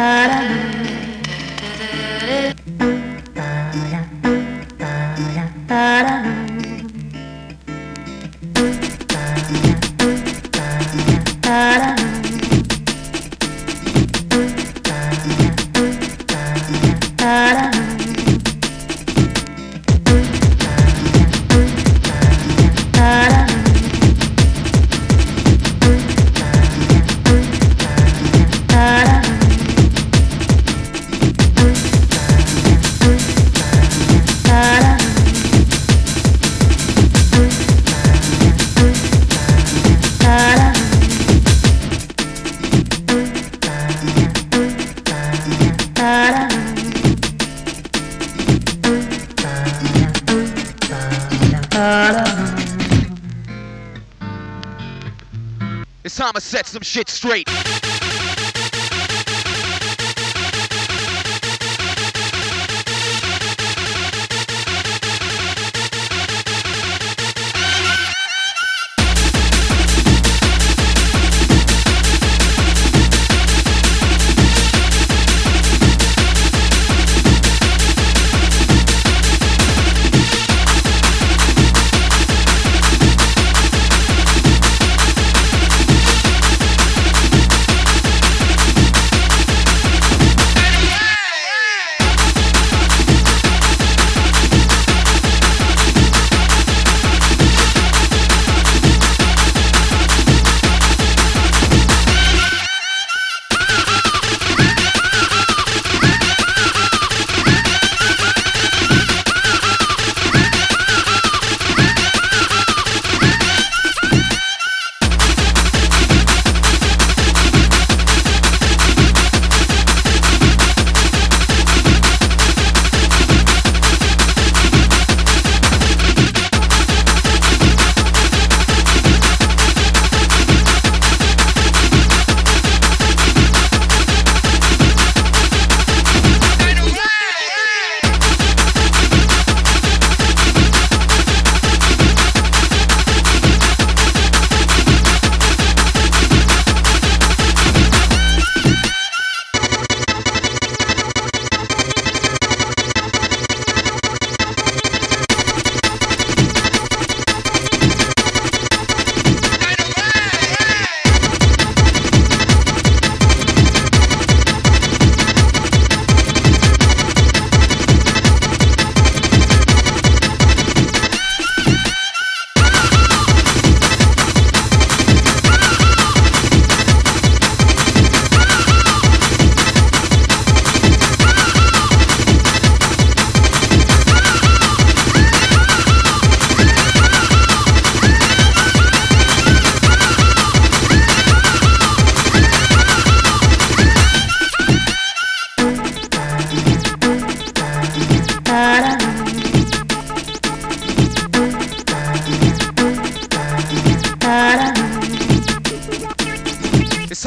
Tarará. It's time to set some shit straight.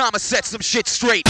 Time set some shit straight.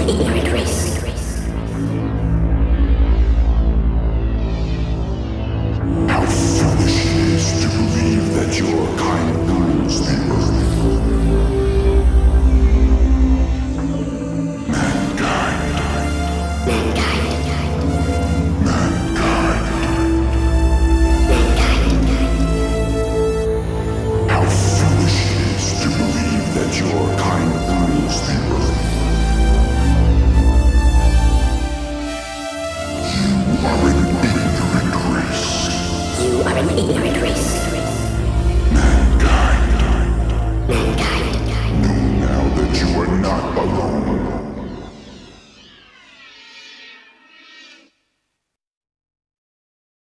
an ignorant race. Bye.